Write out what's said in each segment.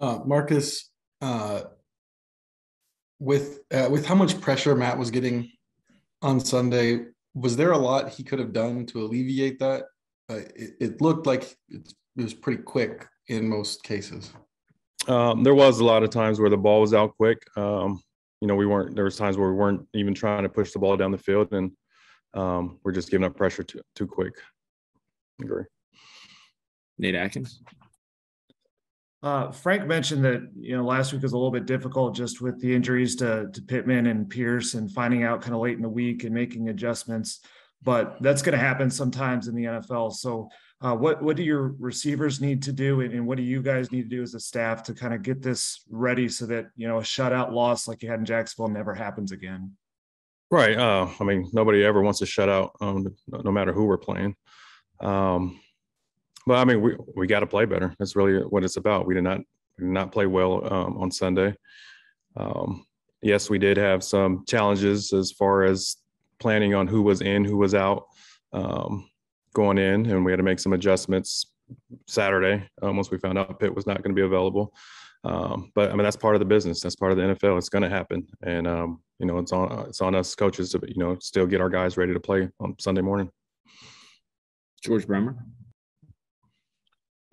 Uh, Marcus, uh, with uh, with how much pressure Matt was getting on Sunday, was there a lot he could have done to alleviate that? Uh, it, it, looked like it, it, was pretty quick in most cases. Um, there was a lot of times where the ball was out quick. Um, you know, we weren't. There was times where we weren't even trying to push the ball down the field, and um, we're just giving up pressure too too quick. I agree. Nate Atkins. Uh, Frank mentioned that you know last week was a little bit difficult just with the injuries to to Pittman and Pierce and finding out kind of late in the week and making adjustments. But that's going to happen sometimes in the NFL. So, uh, what what do your receivers need to do, and, and, what do you guys need to do as a staff to kind of get this ready so that you know a shutout loss like you had in Jacksonville never happens again? Right. Uh, I mean, nobody ever wants to shut out, um, no matter who we're playing. Um, but I mean, we we got to play better. That's really what it's about. We did not we did not play well um, on Sunday. Um, yes, we did have some challenges as far as planning on who was in, who was out um, going in, and we had to make some adjustments Saturday um, once we found out Pitt was not going to be available. Um, but I mean, that's part of the business. That's part of the NFL. It's going to happen, and um, you know, it's on it's on us coaches to you know still get our guys ready to play on Sunday morning. George Bremer.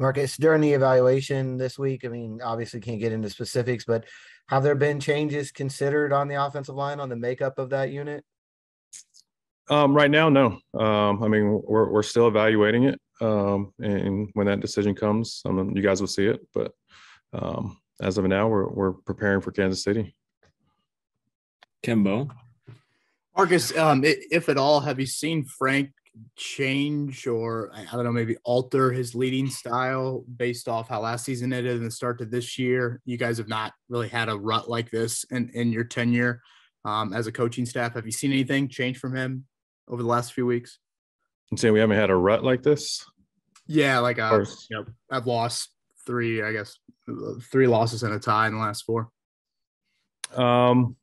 Marcus, during the evaluation this week, I mean, obviously can't get into specifics, but have there been changes considered on the offensive line on the makeup of that unit? Um, right now, no. Um, I mean, we're we're still evaluating it, um, and when that decision comes, I mean, you guys will see it. But um, as of now, we're we're preparing for Kansas City. Kimbo, Marcus, um, if at all, have you seen Frank change or I don't know, maybe alter his leading style based off how last season ended and the start to this year? You guys have not really had a rut like this in, in your tenure um, as a coaching staff. Have you seen anything change from him over the last few weeks? I'm saying we haven't had a rut like this. Yeah, like uh, you know, I've lost three, I guess, three losses and a tie in the last four. Um,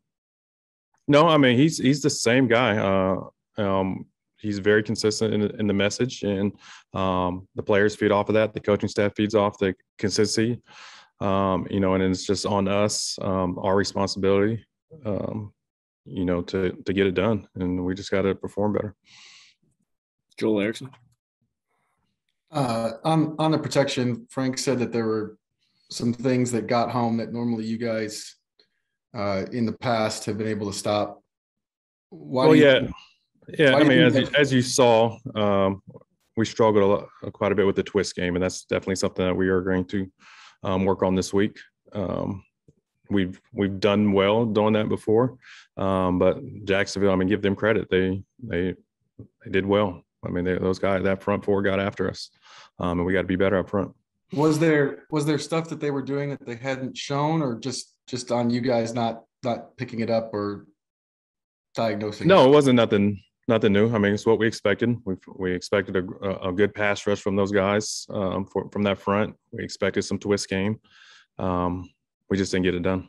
no, I mean he's he's the same guy. Uh, um, he's very consistent in, in the message, and um, the players feed off of that. The coaching staff feeds off the consistency. Um, you know, and it's just on us, um, our responsibility, um, you know, to to get it done, and we just got to perform better. Joel Erickson. Uh, on on the protection, Frank said that there were some things that got home that normally you guys uh, in the past have been able to stop. Why oh yeah, yeah, I mean, as you, as you saw, um, we struggled a lot, quite a bit with the twist game, and that's definitely something that we are going to um, work on this week. Um, we've we've done well doing that before, um, but Jacksonville, I mean, give them credit. They they they did well. I mean, they, those guys, that front four got after us, um, and we got to be better up front. Was there was there stuff that they were doing that they hadn't shown, or just just on you guys not not picking it up or diagnosing? No, it wasn't nothing nothing new. I mean, it's what we expected. We we expected a, a good pass rush from those guys um, for, from that front. We expected some twist game. Um, we just didn't get it done.